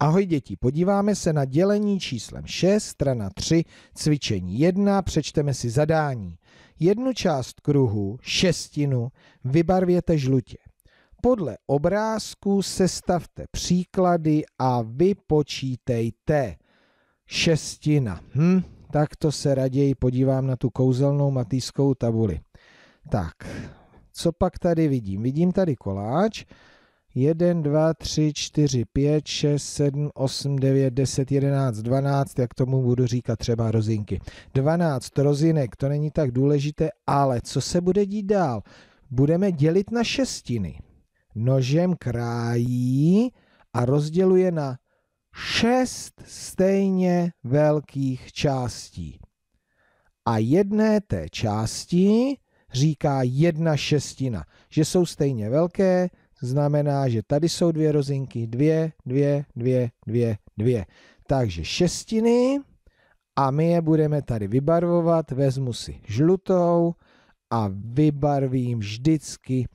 Ahoj děti, podíváme se na dělení číslem 6, strana 3, cvičení 1, přečteme si zadání. Jednu část kruhu, šestinu, vybarvěte žlutě. Podle obrázku sestavte příklady a vypočítejte. Šestina. Hm, tak to se raději podívám na tu kouzelnou matýskou tabuli. Tak, co pak tady vidím? Vidím tady koláč. 1, 2, 3, 4, 5, 6, 7, 8, 9, 10, 11, 12, jak tomu budu říkat třeba rozinky. 12 rozinek, to není tak důležité, ale co se bude dít dál? Budeme dělit na šestiny. Nožem krájí a rozděluje na šest stejně velkých částí. A jedné té části říká jedna šestina, že jsou stejně velké, znamená, že tady jsou dvě rozinky, dvě, dvě, dvě, dvě, dvě. Takže šestiny a my je budeme tady vybarvovat. Vezmu si žlutou a vybarvím vždycky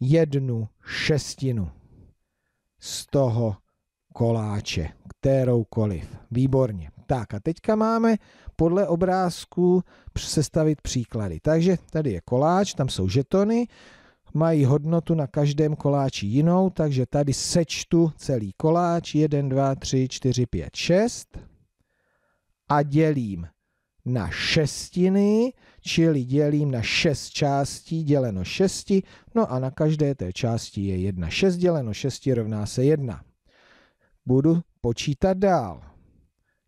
jednu šestinu z toho koláče, kteroukoliv. Výborně. Tak a teďka máme podle obrázku sestavit příklady. Takže tady je koláč, tam jsou žetony, mají hodnotu na každém koláči jinou, takže tady sečtu celý koláč 1, 2, 3, 4, 5, 6 a dělím na šestiny, čili dělím na šest částí děleno šesti, no a na každé té části je jedna. Šest děleno šesti rovná se jedna. Budu počítat dál.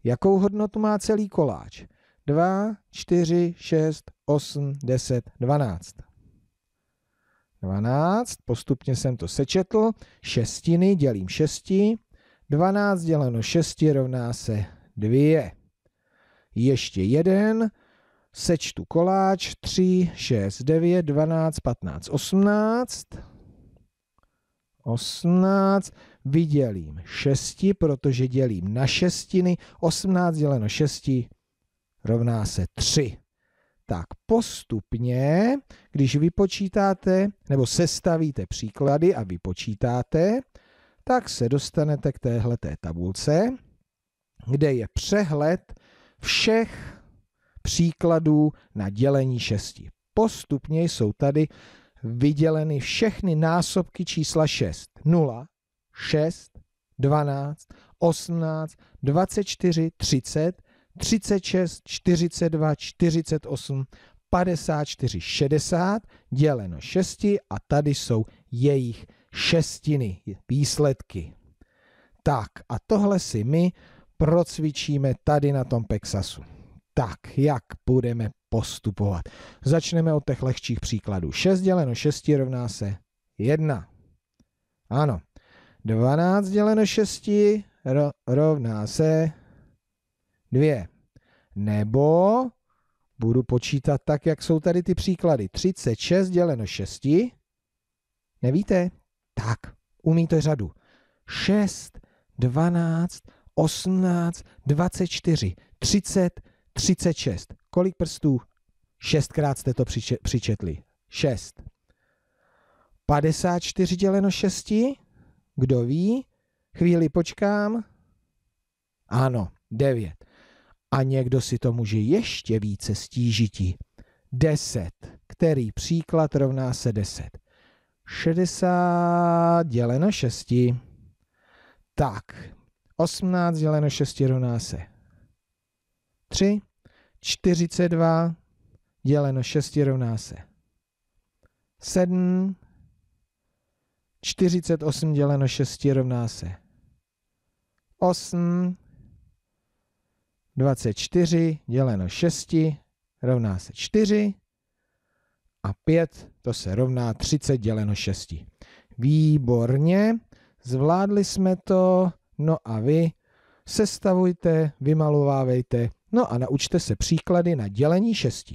Jakou hodnotu má celý koláč? 2, 4, 6, 8, 10, 12. 12, postupně jsem to sečetl, šestiny dělím šesti, 12 děleno 6 rovná se 2. Ještě jeden, sečtu koláč, 3, 6, 9, 12, 15, 18. 18, vydělím 6, protože dělím na šestiny, 18 děleno 6 rovná se 3 tak postupně, když vypočítáte nebo sestavíte příklady a vypočítáte, tak se dostanete k téhleté tabulce, kde je přehled všech příkladů na dělení šesti. Postupně jsou tady vyděleny všechny násobky čísla 6. 0, 6, 12, 18, 24, 30, 36, 42, 48, 54, 60 děleno 6 a tady jsou jejich šestiny, výsledky. Tak a tohle si my procvičíme tady na tom Pexasu. Tak, jak budeme postupovat? Začneme od těch lehčích příkladů. 6 děleno 6 rovná se 1. Ano. 12 děleno 6 rovná se dvě. Nebo budu počítat tak, jak jsou tady ty příklady. 36 děleno 6. Nevíte? Tak, umíte řadu. 6, 12, 18, 24, 30, 36. Kolik prstů? Šestkrát jste to přičetli. 6. 54 děleno 6. Kdo ví? Chvíli počkám. Ano, 9. A někdo si to může ještě více stížití. 10. Který příklad rovná se 10? 60 děleno 6. Tak, 18 děleno 6 rovná se 3. 42 děleno 6 rovná se 7. 48 děleno 6 rovná se 8. 24 děleno 6 rovná se 4 a 5 to se rovná 30 děleno 6. Výborně, zvládli jsme to, no a vy sestavujte, vymalovávejte, no a naučte se příklady na dělení 6.